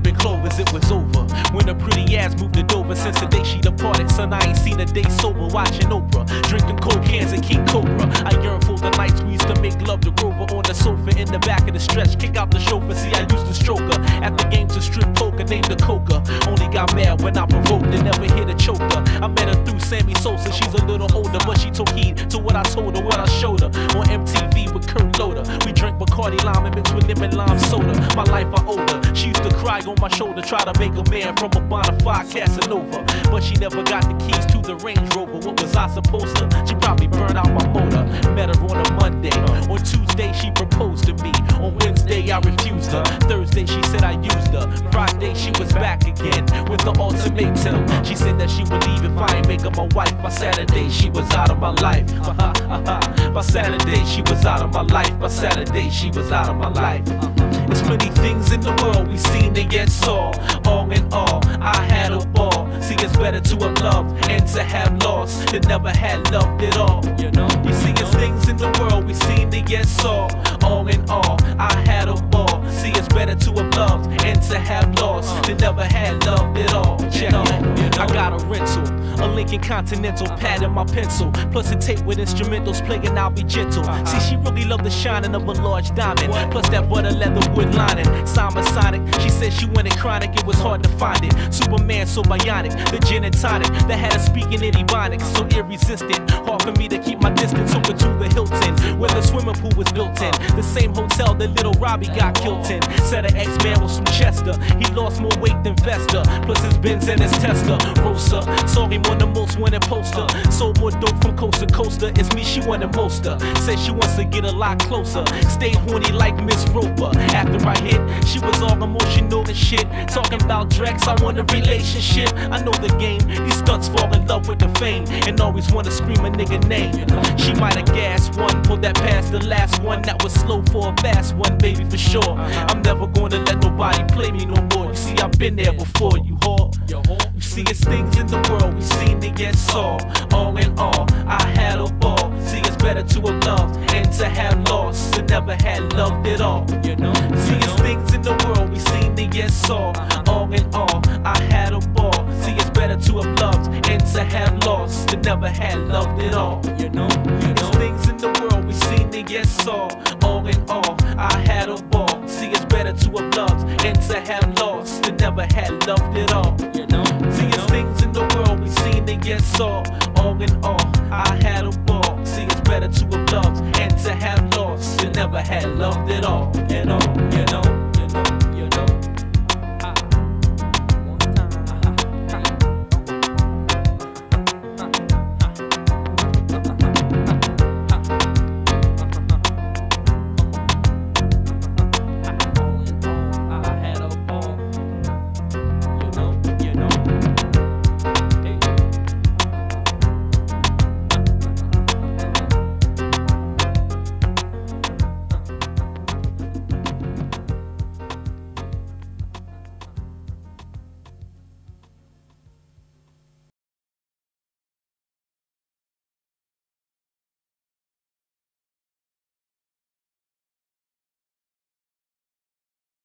up in Clovis, it was over. When a pretty ass moved to Dover, since the day she departed, son, I ain't seen a day sober watching Oprah. Drinking cold cans and King Cobra. I yearn for the nights we used to make love to Grover on the sofa in the back of the stretch. Kick out the chauffeur, see, I used to stroke her. At the games of strip poker, named the Coca. Only got mad when I provoked and never hit a choker. I met her through Sammy Sosa, she's a little older, but she took heed to what I told her, what I showed her. On Bacardi Lime and mixed lemon lime soda. My life I owed her. She used to cry on my shoulder, try to make a man from a bona fide Casanova. But she never got the keys to the Range Rover. What was I supposed to? She probably burned out my motor. Met her on a Monday. On Tuesday, she proposed I refused her. Thursday, she said I used her. Friday, she was back again with the ultimatum. She said that she would leave if I ain't make her my wife. Uh-huh, uh-huh. By Saturday, she was out of my life. By Saturday, she was out of my life. By Saturday, she was out of my life. There's many things in the world we seen and yet saw. All in all, I had a ball. See, it's better to have loved and to have lost than never had loved at all. You know, you see, it's things in the world we seen and yet saw. To have lost than never had loved at all. Check it. I got a rental, a Lincoln Continental, uh-huh. pad in my pencil, plus a tape with instrumentals playing. I'll be gentle. Uh-huh. See, she really loved the shining of a large diamond, plus that butter leather wood lining. Simon Sonic, she said she wanted chronic, it was hard to find it. Superman so bionic, the gin and tonic that had her speaking in ebonics, so irresistant. Hard for me to keep my distance. Her to the Hilton, where the swimming pool was built in. Uh-huh. The same hotel that little Robbie got killed in. Said her ex-man was from Chester. He lost more weight than Vesta, plus his Benz and his Tesla. Rosa saw him on the most wanted poster. Sold more dope from coast to coaster. It's me she wanted most of. Said she wants to get a lot closer. Stayed horny like Miss Roper. After I hit, she was all emotional and shit. Talking about D Rex, I want a relationship. I know the game. These stunts fall love with the fame and always wanna scream a nigga name. She might have gassed one, pulled that past the last one that was slow for a fast one, baby for sure. I'm never gonna let nobody play me no more. You see, I've been there before, you whore. You see, it's things in the world we seen and yet saw. All in all, I had a ball. See, it's better to have loved and to have lost than never had loved at all. You know, see, it's things in the world we seen and yet saw. All in all, I and to have lost than never had loved at all. You know, it's things in the world we seen and yet saw. All in all, I had a ball. See, it's better to have loved and to have lost than never had loved at all. You know, see, it's things in the world we seen and yet saw. All in all, I had a ball. See, it's better to have loved and to have lost than never had loved at all.